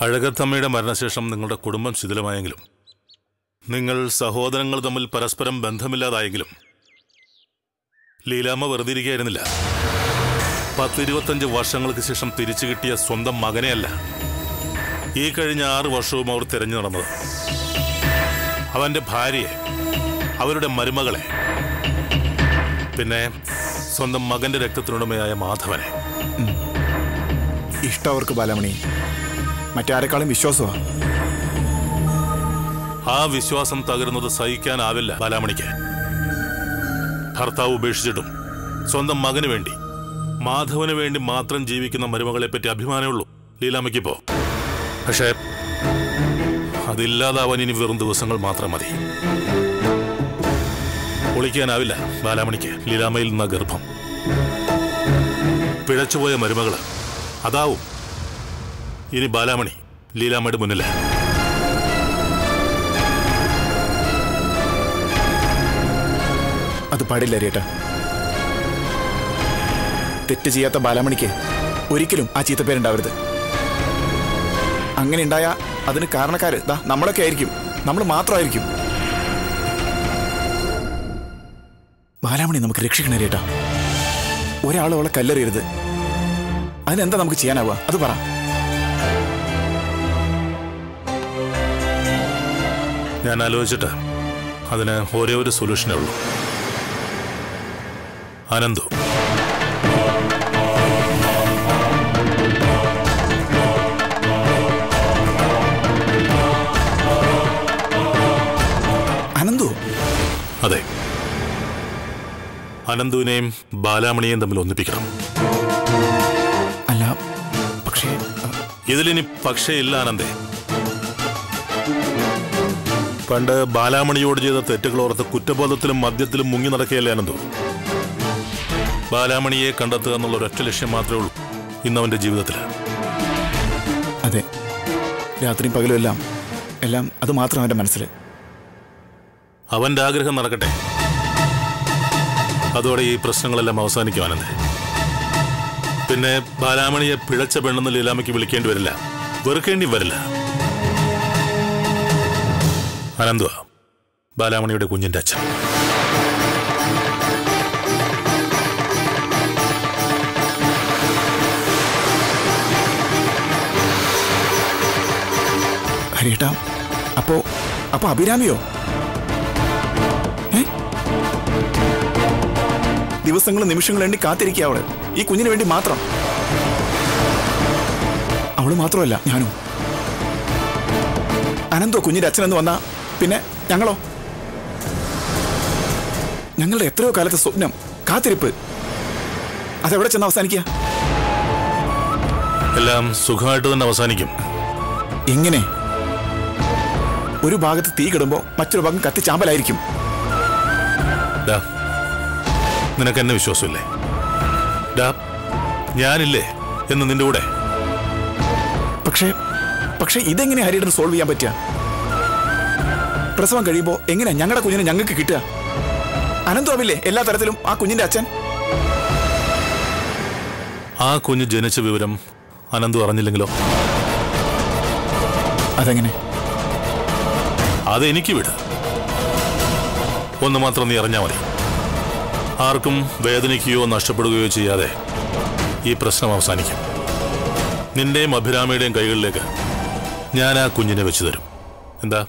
അഴകത്തമ്മയുടെ മരണശേഷം നിങ്ങളുടെ കുടുംബം ശിഥിലമായെങ്കിലും നിങ്ങൾ സഹോദരങ്ങൾ തമ്മിൽ പരസ്പരം ബന്ധമില്ലാതായെങ്കിലും ലീലാമ്മ വെറുതെ ഇരിക്കുകയായിരുന്നില്ല പത്തിരുപത്തഞ്ച് വർഷങ്ങൾക്ക് ശേഷം തിരിച്ചു കിട്ടിയ സ്വന്തം മകനെയല്ല ഈ കഴിഞ്ഞ ആറ് വർഷവും അവർ തിരഞ്ഞു നടന്നത്. അവന്റെ ഭാര്യയെ അവരുടെ മരുമകളെ പിന്നെ സ്വന്തം മകന്റെ രക്തത്തിനുടമയായ മാധവനെ. ഇഷ്ടവർക്ക് ബാലമണി. മറ്റാരെക്കാളും വിശ്വാസമാണ് ആ വിശ്വാസം തകരുന്നത് സഹിക്കാനാവില്ല ബാലാമണിക്ക്. ഭർത്താവ് ഉപേക്ഷിച്ചിട്ടും സ്വന്തം മകന് വേണ്ടി മാധവന് വേണ്ടി മാത്രം ജീവിക്കുന്ന മരുമകളെ പറ്റി അഭിമാനമുള്ളൂ ലീലാമ്മയ്ക്കിപ്പോ പക്ഷേ അതില്ലാതാവാൻ ഇനി വെറും ദിവസങ്ങൾ മാത്രം മതി. ഒളിക്കാനാവില്ല ബാലാമണിക്ക് ലീലാമ്മയിൽ നിന്ന ഗർഭം. പിഴച്ചുപോയ മരുമകൾ അതാവും ഇനി ബാലാമണി ലീലാമ്മയുടെ മുന്നിലാണ് അത് പാടില്ല രേട്ട തെറ്റ് ചെയ്യാത്ത ബാലാമണിക്ക് ഒരിക്കലും ആ ചീത്തപ്പേരുണ്ടാവരുത് അങ്ങനെ ഉണ്ടായ അതിന് കാരണക്കാര് ദാ നമ്മളൊക്കെ ആയിരിക്കും. നമ്മൾ മാത്രമായിരിക്കും. ബാലാമണി നമുക്ക് രക്ഷിക്കണേ രേട്ട ഒരാളോളെ കല്ലെറിയരുത്. അതിനെന്താ നമുക്ക് ചെയ്യാനാവുക? അത് പറ. ഞാൻ ആലോചിച്ചിട്ട് അതിന് ഒരേ ഒരു സൊല്യൂഷനേ ഉള്ളൂ. അനന്തു. അനന്തു. അതെ. അനന്തുവിനെയും ബാലാമണിയെയും തമ്മിൽ ഒന്നിപ്പിക്കണം. അല്ല പക്ഷേ ഇതിലിനി പക്ഷേ ഇല്ല ആനന്ദേ പണ്ട് ബാലാമണിയോട് ചെയ്ത തെറ്റുകൾ ഓർത്ത് കുറ്റബോധത്തിലും മദ്യത്തിലും മുങ്ങി നടക്കുകയല്ലേ അനന്തു? ബാലാമണിയെ കണ്ടെത്തുക എന്നുള്ള ഒരൊറ്റ ലക്ഷ്യം മാത്രമേ ഉള്ളൂ ഇന്നവന്റെ ജീവിതത്തിൽ അതെ. രാത്രിയും പകലും എല്ലാം എല്ലാം അത് മാത്രം അവന്റെ മനസ്സിൽ അവന്റെ ആഗ്രഹം നടക്കട്ടെ. അതോടെ ഈ പ്രശ്നങ്ങളെല്ലാം അവസാനിക്കും ആനന്ദ് പിന്നെ ബാലാമണിയെ പിഴച്ച പെണ്ണെന്ന് ലീലാമയ്ക്ക് വിളിക്കേണ്ടി വരില്ല. വെറുക്കേണ്ടി വരില്ല. അനന്തുവ ബാലാമണിയുടെ കുഞ്ഞിന്റെ അച്ഛൻ. ഹരിയേട്ടാ അപ്പോ അപ്പൊ അഭിരാമിയോ? ദിവസങ്ങളും നിമിഷങ്ങളും വേണ്ടി കാത്തിരിക്കുക അവൾ. ഈ കുഞ്ഞിന് വേണ്ടി മാത്രം. അവൾ മാത്രമല്ല ഞാനും. അനന്തോ കുഞ്ഞിന്റെ അച്ഛനെന്ന് വന്നാ പിന്നെ ഞങ്ങളോ? ഞങ്ങളുടെ എത്രയോ കാലത്തെ സ്വപ്നം കാത്തിരിപ്പ്. അതെവിടെ ചെന്ന് അവസാനിക്കുക? എല്ലാം സുഖമായിട്ട് തന്നെ അവസാനിക്കും. എങ്ങനെ ഒരു ഭാഗത്ത് തീ കിടുമ്പോ മറ്റൊരു ഭാഗം കത്തി ചാമ്പലായിരിക്കും. ഡാ നിനക്ക് എന്നെ വിശ്വാസമില്ലേ? ഡാ ഞാനില്ലേ എന്ന് നിന്റെ കൂടെ? പക്ഷേ പക്ഷേ ഇതെങ്ങനെ ഹരിയുടെ സോൾവ് ചെയ്യാൻ പറ്റുക? പ്രസവം കഴിയുമ്പോൾ എങ്ങനെ ഞങ്ങളുടെ കുഞ്ഞിനെ ഞങ്ങൾക്ക് കിട്ടുക? അനന്തമാവില്ലേ എല്ലാ തരത്തിലും ആ കുഞ്ഞിന്റെ അച്ഛൻ? ആ കുഞ്ഞ് ജനിച്ച വിവരം അനന്തു അറിഞ്ഞില്ലെങ്കിലോ? അതെങ്ങനെ? അതെനിക്ക് വിട്. ഒന്ന് മാത്രം നീ അറിഞ്ഞാൽ മതി. ആർക്കും വേദനിക്കുകയോ നഷ്ടപ്പെടുകയോ ചെയ്യാതെ ഈ പ്രശ്നം അവസാനിക്കും. നിന്റെയും അഭിരാമിയുടെയും കൈകളിലേക്ക് ഞാൻ ആ കുഞ്ഞിനെ വെച്ചു തരും എന്താ?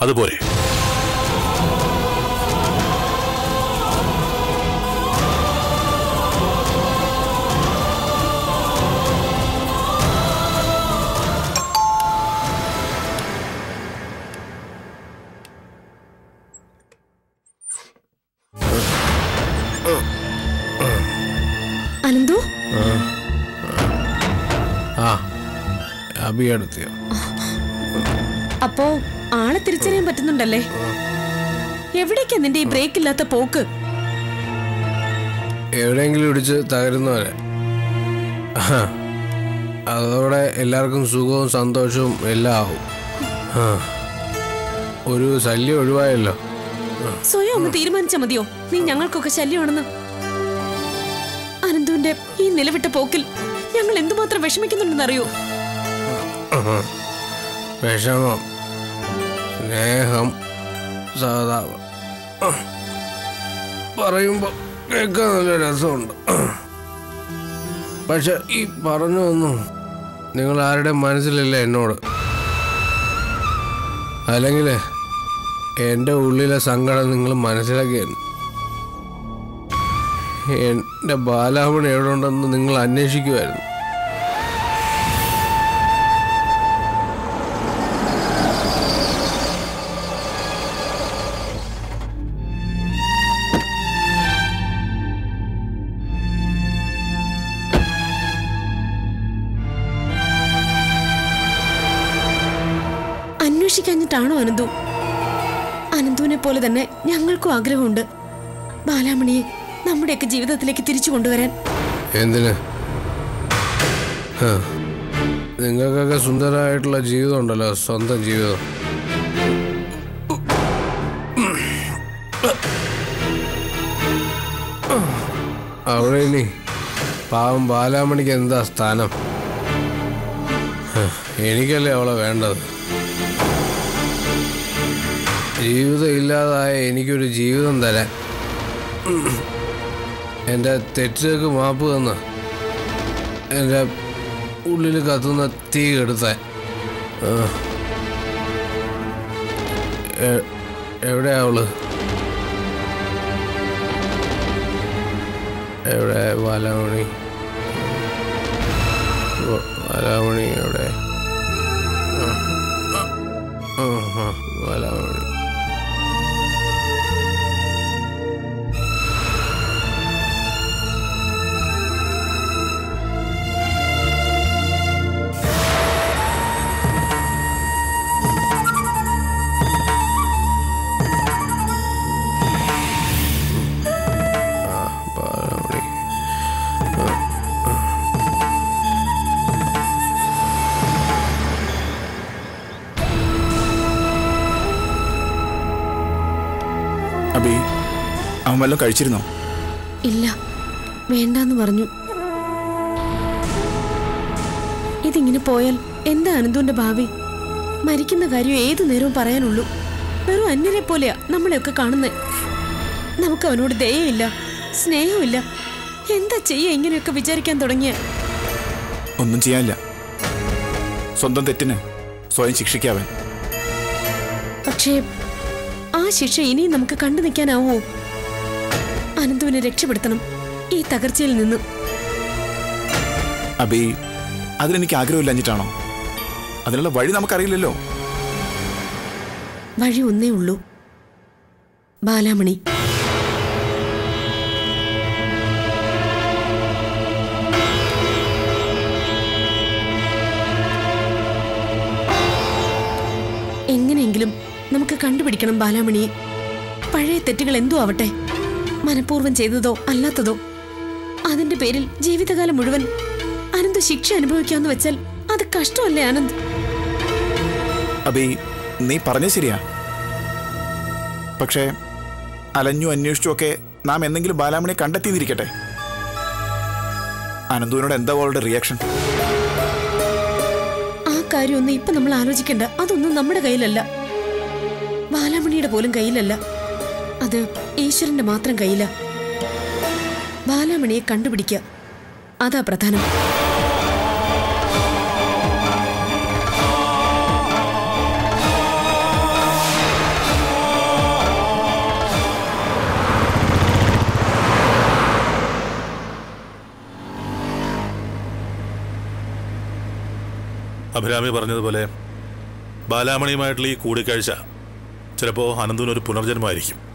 അതുപോലെ. അനന്തു? ആ അപ്പോ തിരിച്ചറിയാൻ പറ്റുന്നുണ്ടല്ലേ? എവിടേക്കാ നിന്റെ ഈ ബ്രേക്ക് ഇല്ലാത്ത പോക്ക്? എവിടെയെങ്കിലും ഇടിച്ച് തകരുന്നവരെ അതോടെ എല്ലാവർക്കും സുഖവും സന്തോഷവും എല്ലാം ആവും. ഒരു ശല്യം ഒഴിവായല്ലോ. സ്വയം ഒന്ന് തീരുമാനിച്ചാ മതിയോ? നീ ഞങ്ങൾക്കൊക്കെ ശല്യമാണെന്ന്. അനന്തുവിന്റെ ഈ നിലവിട്ട പോക്കിൽ ഞങ്ങൾ എന്തുമാത്രം വിഷമിക്കുന്നുണ്ടെന്ന് അറിയോ വിഷമം. സ്നേഹം സഹതാപം പറയുമ്പോൾ കേൾക്കാൻ നല്ല രസമുണ്ട്. പക്ഷെ ഈ പറഞ്ഞു പറഞ്ഞൊന്നും നിങ്ങൾ ആരുടെ മനസ്സിലില്ല എന്നോട്? അല്ലെങ്കിൽ എന്റെ ഉള്ളിലെ സങ്കടം നിങ്ങൾ മനസ്സിലാക്കിയാണ് എന്റെ ബാലാമണി എവിടെ ഉണ്ടെന്ന് നിങ്ങൾ അന്വേഷിക്കുമായിരുന്നു അന്വേഷിക്കാഞ്ഞിട്ടാണോ അനന്തു? അനന്തുവിനെ പോലെ തന്നെ ഞങ്ങൾക്കും ആഗ്രഹമുണ്ട്. ബാലാമണിയെ നമ്മുടെയൊക്കെ ജീവിതത്തിലേക്ക് തിരിച്ചു കൊണ്ടുവരാൻ. നിങ്ങൾക്കൊക്കെ സുന്ദരമായിട്ടുള്ള ജീവിതം ഉണ്ടല്ലോ സ്വന്തം ജീവിതം. അവിടെ ഇനി പാവം ബാലാമണിക്ക് എന്താ സ്ഥാനം? എനിക്കല്ലേ അവളെ വേണ്ടത്? ജീവിതം ഇല്ലാതായ എനിക്കൊരു ജീവിതം തരാൻ. എന്റെ തെറ്റുകൾക്ക് മാപ്പ് തന്ന്. എന്റെ ഉള്ളിൽ കത്തുന്ന തീ കെടുത്താൻ. എവിടെയാവൾ എവിടെ? വാലാമണി. ബാലാമണി എവിടെ? വല്ലതും കഴിച്ചിരുന്നോ? ഇല്ല. വേണ്ടാന്ന് പറഞ്ഞു. ഇതിങ്ങനെ പോയാൽ എന്താ അനന്തുവിന്റെ ഭാവി? മരിക്കുന്ന കാര്യം ഏതു നേരവും പറയാനുള്ളൂ. വെറും അന്യരെ പോലെയാ നമ്മളെയൊക്കെ കാണുന്നത് നമുക്ക് അവനോട് ദയയില്ല സ്നേഹമില്ല. എന്താ ചെയ്യ ഇങ്ങനെയൊക്കെ വിചാരിക്കാൻ തുടങ്ങിയ? ഒന്നും ചെയ്യാനില്ല. സ്വന്തം തെറ്റിന് സ്വയം ശിക്ഷിക്കാവൻ. പക്ഷേ ആ ശിക്ഷ ഇനിയും നമുക്ക് കണ്ടു നിൽക്കാനാവോ? അനന്തുവിനെ രക്ഷപ്പെടുത്തണം. ഈ തകർച്ചയിൽ നിന്ന്. അബി അതിനെനിക്ക് ആഗ്രഹമില്ലഞ്ഞിട്ടാണോ? അതിനുള്ള വഴി നമുക്കറിയില്ലല്ലോ. വഴി ഒന്നേ ഉള്ളൂ. ബാലാമണി. എങ്ങനെയെങ്കിലും നമുക്ക് കണ്ടുപിടിക്കണം ബാലാമണിയെ. പഴയ തെറ്റുകൾ എന്തോ ആവട്ടെ. മനഃപൂർവം ചെയ്തതോ അല്ലാത്തതോ? അതിന്റെ പേരിൽ ജീവിതകാലം മുഴുവൻ അനന്ത് ശിക്ഷ അനുഭവിക്കാന്ന് വെച്ചാൽ അത് കഷ്ടമല്ലേ അനന്ത്? അബി നീ പറഞ്ഞ ശരിയാ. പക്ഷേ അലഞ്ഞു അന്വേഷിച്ചു ഒക്കെ നാം എന്തെങ്കിലും ബാലാമണിയെ കണ്ടെത്തിയിരിക്കട്ടെ. അനന്തുവിനോട് എന്താ അവളുടെ റിയാക്ഷൻ ആ കാര്യമൊന്നും ഇപ്പൊ നമ്മൾ ആലോചിക്കണ്ട. അതൊന്നും നമ്മുടെ കയ്യിലല്ല. ബാലാമണിയുടെ പോലും കയ്യിലല്ല. അത് ഈശ്വരന്റെ മാത്രം കയ്യില. ബാലാമണിയെ കണ്ടുപിടിക്കുക അതാ പ്രധാനം. അഭിരാമി പറഞ്ഞതുപോലെ ബാലാമണിയുമായിട്ടുള്ള ഈ കൂടിക്കാഴ്ച ചിലപ്പോൾ അനന്തുവിനൊരു പുനർജന്മമായിരിക്കും.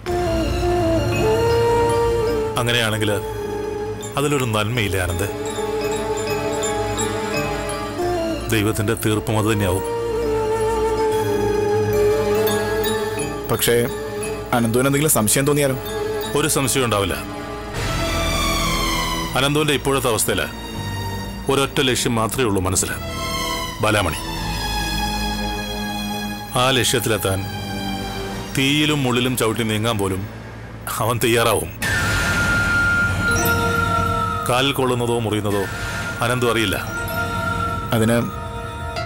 അങ്ങനെയാണെങ്കിൽ അതിലൊരു നന്മയില്ല ആനന്ദ്? ദൈവത്തിന്റെ തീർപ്പും അത് തന്നെയാവും. പക്ഷേ അനന്തുവിന് എന്തെങ്കിലും സംശയം തോന്നിയാലോ? ഒരു സംശയം ഉണ്ടാവില്ല. അനന്തുവിന്റെ ഇപ്പോഴത്തെ അവസ്ഥയിൽ ഒരൊറ്റ ലക്ഷ്യം മാത്രമേ ഉള്ളൂ മനസ്സിൽ ബാലാമണി. ആ ലക്ഷ്യത്തിലെത്താൻ തീയിലും മുള്ളിലും ചവിട്ടി നീങ്ങാൻ പോലും അവൻ തയ്യാറാവും. കാലിൽ കൊള്ളുന്നതോ മുറിയുന്നതോ അനന്തു അറിയില്ല. അതിന്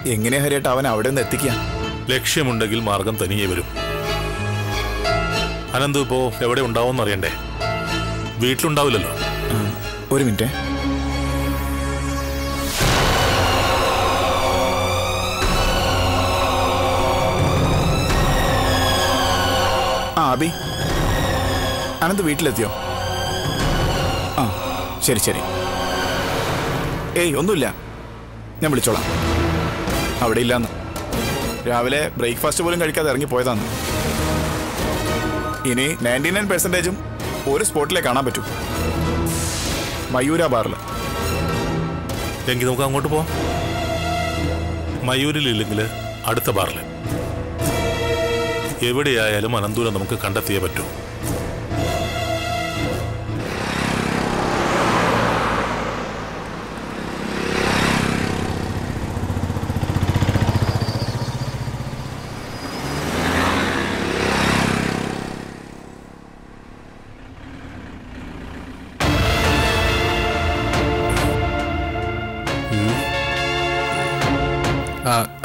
എങ്ങനെ ഹരിയട്ട് അവൻ അവിടെ നിന്ന് എത്തിക്കുക? ലക്ഷ്യമുണ്ടെങ്കിൽ മാർഗം തനിയെ വരും. അനന്തു ഇപ്പോ എവിടെ ഉണ്ടാവും അറിയണ്ടേ? വീട്ടിലുണ്ടാവില്ലല്ലോ. ഒരു മിനിറ്റ്. ആ അബി അനന്ത് വീട്ടിലെത്തിയോ? ശരി ശരി. ഏയ് ഒന്നുമില്ല. ഞാൻ വിളിച്ചോളാം. അവിടെ ഇല്ലാന്ന്. രാവിലെ ബ്രേക്ക്ഫാസ്റ്റ് പോലും കഴിക്കാതെ ഇറങ്ങി പോയതാണ് ഇനി നയന്റി നയൻ പെർസെന്റേജും ഒരു സ്പോട്ടിലേ കാണാൻ പറ്റൂ. മയൂര ബാറിൽ എങ്കിൽ നമുക്ക് അങ്ങോട്ട് പോവാം. മയൂരിലില്ലെങ്കിൽ അടുത്ത ബാറിൽ എവിടെയായാലും അനന്തൂരം നമുക്ക് കണ്ടെത്തിയേ പറ്റൂ.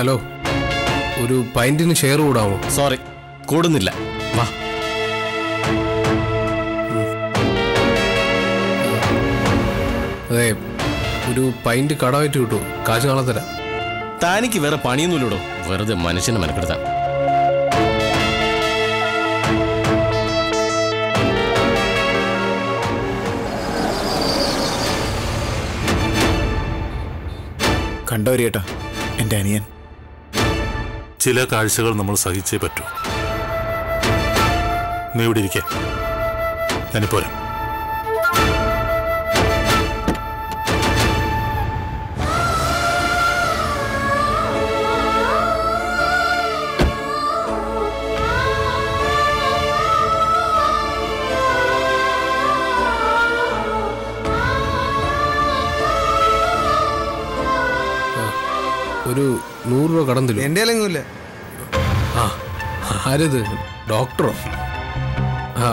ഹലോ ഒരു പൈന്റിന് ഷെയർ കൂടാമോ? സോറി കൂടുന്നില്ല. വാ. അതെ ഒരു പൈന്റ് കടമായിട്ട് കിട്ടൂ. കാശ് നാളെ തരാം. താനിക്ക് വേറെ പണിയൊന്നുമില്ലടോ. വെറുതെ മനുഷ്യനെ മെനക്കെടുത്താൻ കണ്ടവരിയേട്ടാ എന്റെ അനിയൻ. ചില കാഴ്ചകൾ നമ്മൾ സഹിച്ചേ പറ്റൂ. നീ ഇവിടെ ഇരിക്കേ. ഞാനിപ്പോരാ ഒരു നൂറ് രൂപ കടം തരും. എന്റെ അല്ലെങ്കില്ല ആ ആരത്? ഡോക്ടറോ? ആ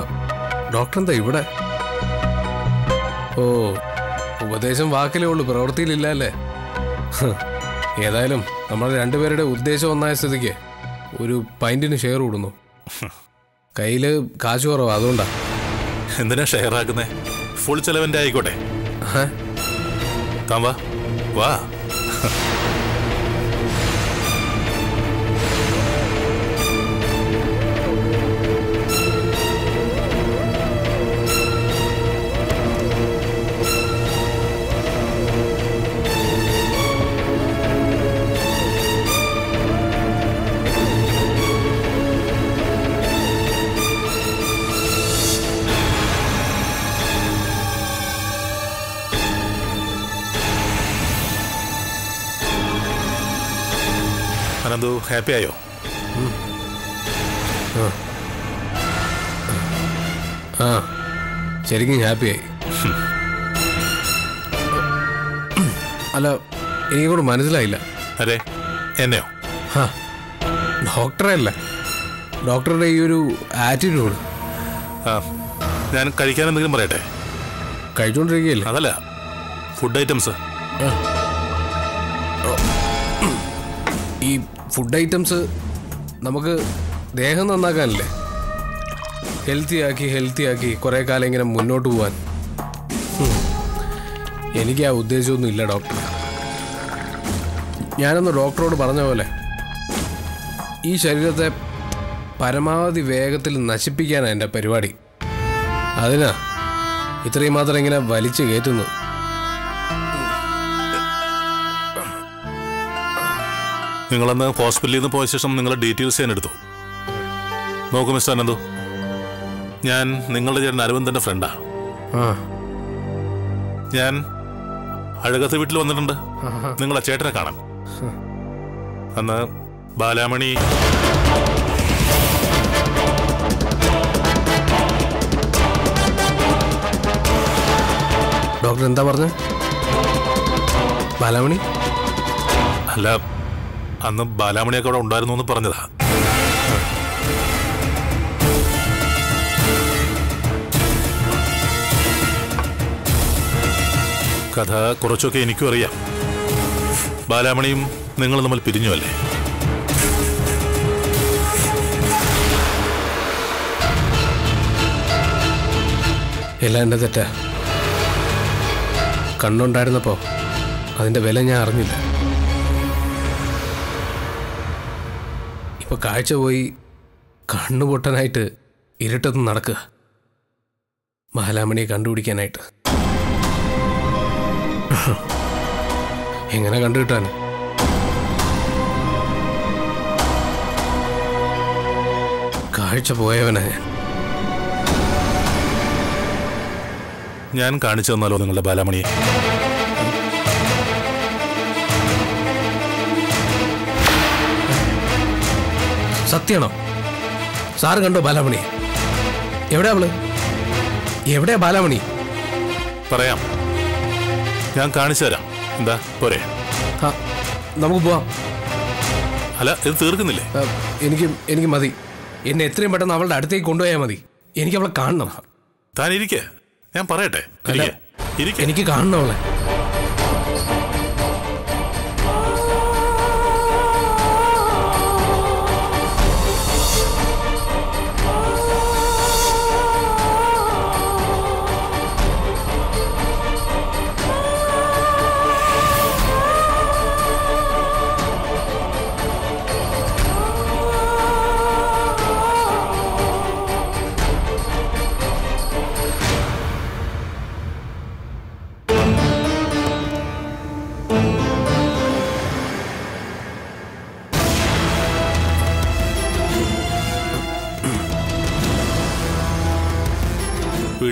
ഡോക്ടർ എന്താ ഇവിടെ? ഓ ഉപദേശം വാക്കിലേ ഉള്ളൂ പ്രവൃത്തിയിലില്ല അല്ലേ? ഏതായാലും നമ്മൾ രണ്ടുപേരുടെ ഉദ്ദേശം ഒന്നായ സ്ഥിതിക്ക് ഒരു പൈന്റിന് ഷെയർ കൂടുന്നു. കയ്യിൽ കാശ് കുറവാ അതുകൊണ്ടാ. എന്തിനാ ഷെയർ ആക്കുന്നേ? ഫുൾ ചെലവന്റെ ആയിക്കോട്ടെ? താൻ വാ. വാ. അനന്തു ഹാപ്പി ആയോ? ആ. ശരിക്കും ഹാപ്പിയായി അല്ല എനിക്ക് കൂടെ മനസ്സിലായില്ല. അതെ എന്നെയോ? ഹാ ഡോക്ടറല്ല ഡോക്ടറുടെ ഈ ഒരു ആറ്റിറ്റ്യൂഡ് ആ ഞാൻ കഴിക്കാൻ എന്തെങ്കിലും പറയട്ടെ? കഴിച്ചുകൊണ്ടിരിക്കുകയല്ലേ അതല്ല ഫുഡ് ഐറ്റംസ് ഈ ഫുഡ് ഐറ്റംസ് നമുക്ക് ദേഹം നന്നാക്കാനല്ലേ? ഹെൽത്തി ആക്കി ഹെൽത്തി ആക്കി കുറേ കാലം ഇങ്ങനെ മുന്നോട്ട് പോവാൻ. എനിക്ക് ആ ഉദ്ദേശമൊന്നും ഇല്ല ഡോക്ടർ ഞാനൊന്ന് ഡോക്ടറോട് പറഞ്ഞ പോലെ ഈ ശരീരത്തെ പരമാവധി വേഗത്തിൽ നശിപ്പിക്കാനാണ് എന്റെ പരിപാടി. അതിനാ ഇത്രയും മാത്രം ഇങ്ങനെ വലിച്ചു കയറ്റുന്നു നിങ്ങളന്ന് ഹോസ്പിറ്റലിൽ നിന്ന് പോയ ശേഷം നിങ്ങളുടെ ഡീറ്റെയിൽസ് ഞാൻ എടുത്തു. നോക്കൂ മിസ്റ്റർ അനന്തു. ഞാൻ നിങ്ങളുടെ ചേട്ടൻ അരവിന്ദന്റെ ഫ്രണ്ടാ ഞാൻ അഴകത്ത് വീട്ടിൽ വന്നിട്ടുണ്ട്. നിങ്ങളെ ചേട്ടനെ കാണാൻ. അന്ന് ബാലാമണി ഡോക്ടർ എന്താ പറഞ്ഞ? ബാലാമണി? അല്ല അന്ന് ബാലാമണിയൊക്കെ അവിടെ ഉണ്ടായിരുന്നു എന്ന് പറഞ്ഞതാ. കഥ കുറച്ചൊക്കെ എനിക്കും അറിയാം. ബാലാമണിയും നിങ്ങൾ നമ്മൾ പിരിഞ്ഞു അല്ലേ? എല്ലാം എന്റെ തെറ്റാ. കണ്ണുണ്ടായിരുന്നപ്പോ അതിന്റെ വില ഞാൻ അറിഞ്ഞില്ല. ഇപ്പൊ കാഴ്ച പോയി കണ്ണു പൊട്ടനായിട്ട് ഇരുട്ടത്ത് നടക്കുക മഹലാമണിയെ കണ്ടുപിടിക്കാനായിട്ട്. എങ്ങനെ കണ്ടുകിട്ടാൻ കാഴ്ച പോയവനാ ഞാൻ. ഞാൻ കാണിച്ചു തന്നാലോ നിങ്ങളുടെ ബാലാമണിയെ? സത്യമാണോ സാറ് കണ്ടോ ബാലാമണി? എവിടെയാ അവൾ? എവിടെയാ ബാലാമണി? പറയാം. ഞാൻ കാണിച്ചു തരാം. എന്താ? പോരെ. നമുക്ക് പോവാം. അല്ല ഇത് തീർക്കുന്നില്ലേ? എനിക്ക് എനിക്ക് മതി. എന്നെ എത്രയും പെട്ടെന്ന് അവളുടെ അടുത്തേക്ക് കൊണ്ടുപോയാൽ മതി. എനിക്ക് അവളെ കാണണം. താൻ ഇരിക്കേ. ഞാൻ പറയട്ടെ. എനിക്ക് കാണണം അവളെ.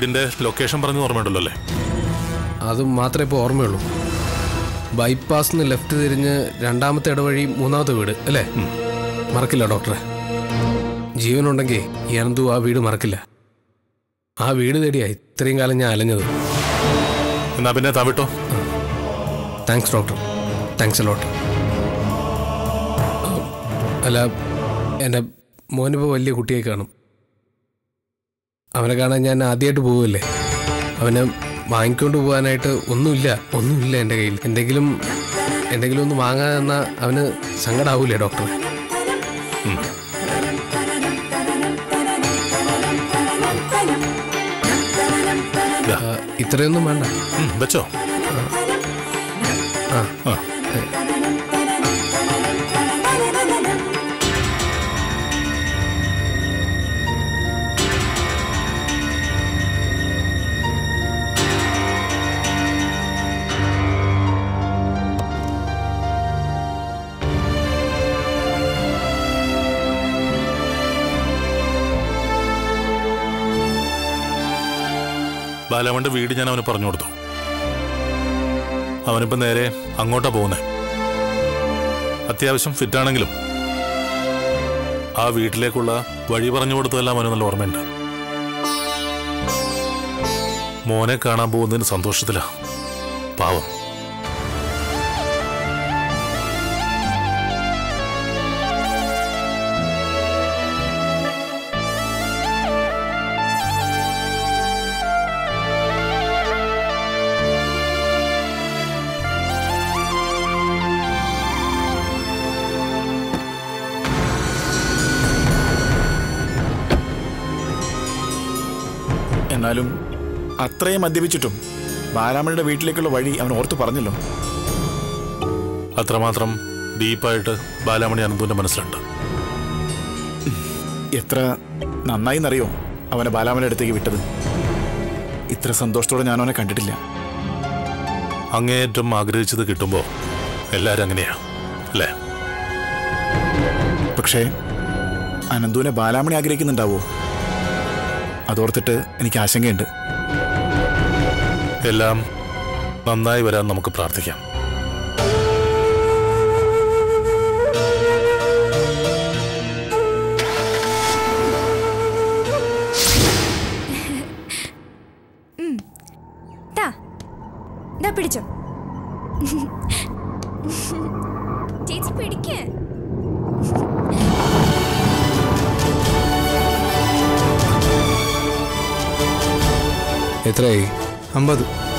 വീടിന്റെ ലൊക്കേഷൻ പറഞ്ഞു ഓർമ്മയുണ്ടല്ലോ അല്ലേ? അത് മാത്രമേ ഇപ്പോൾ ഓർമ്മയുള്ളൂ. ബൈപ്പാസിന്ന് ലെഫ്റ്റ് തിരിഞ്ഞ് രണ്ടാമത്തെ ഇടവഴി മൂന്നാമത്തെ വീട് അല്ലേ? മറക്കില്ല ഡോക്ടറെ. ജീവനുണ്ടെങ്കിൽ എന്തു ആ വീട് മറക്കില്ല. ആ വീട് തേടിയാ ഇത്രയും കാലം ഞാൻ അലഞ്ഞത്. എന്നാ പിന്നെ തവിട്ടോ thanks doctor thanks a lot അല്ല എന്റെ മോനിപ്പോൾ വലിയ കുട്ടിയെ കാണും. അവനെ കാണാൻ ഞാൻ ആദ്യമായിട്ട് പോവല്ലേ അവനെ വാങ്ങിക്കൊണ്ട് പോകാനായിട്ട് ഒന്നുമില്ല ഒന്നുമില്ല എന്റെ കയ്യിൽ. എന്തെങ്കിലും എന്തെങ്കിലും ഒന്ന് വാങ്ങാൻ എന്നാൽ അവന് സങ്കടാവൂലേ ഡോക്ടർ ഇത്രയൊന്നും വേണ്ട. വെച്ചോ. ആ. ആ. ബാലവന്റെ വീട് ഞാൻ അവന് പറഞ്ഞു കൊടുത്തു. അവനിപ്പോ നേരെ അങ്ങോട്ടാ പോകുന്നത് അത്യാവശ്യം ഫിറ്റാണെങ്കിലും ആ വീട്ടിലേക്കുള്ള വഴി പറഞ്ഞു കൊടുത്തതെല്ലാം അവന് നല്ല ഓർമ്മയുണ്ട്. മോനെ കാണാൻ പോകുന്നതിന് സന്തോഷത്തിലാ. പാവം. അത്രയും മദ്യപിച്ചിട്ടും ബാലാമണിയുടെ വീട്ടിലേക്കുള്ള വഴി അവൻ ഓർത്തു പറഞ്ഞല്ലോ. അത്രമാത്രം ഡീപ്പായിട്ട് ബാലാമണി അനന്തുവിന്റെ മനസ്സിലുണ്ട്. എത്ര നന്നായി എന്നറിയോ അവനെ ബാലാമണിയുടെ അടുത്തേക്ക് വിട്ടത്? ഇത്ര സന്തോഷത്തോടെ ഞാൻ അവനെ കണ്ടിട്ടില്ല. അങ്ങേയറ്റം ആഗ്രഹിച്ചത് കിട്ടുമ്പോ എല്ലാരും അങ്ങനെയാ അല്ലേ? പക്ഷേ അനന്തുവിനെ ബാലാമണി ആഗ്രഹിക്കുന്നുണ്ടാവോ? അതോർത്തിട്ട് എനിക്ക് ആശങ്കയുണ്ട്. എല്ലാം നന്നായി വരാൻ നമുക്ക് പ്രാർത്ഥിക്കാം. ടാ ദാ പിടിച്ചോ. ചേച്ചി പിടിക്കേ. എത്രയായി? i'm about to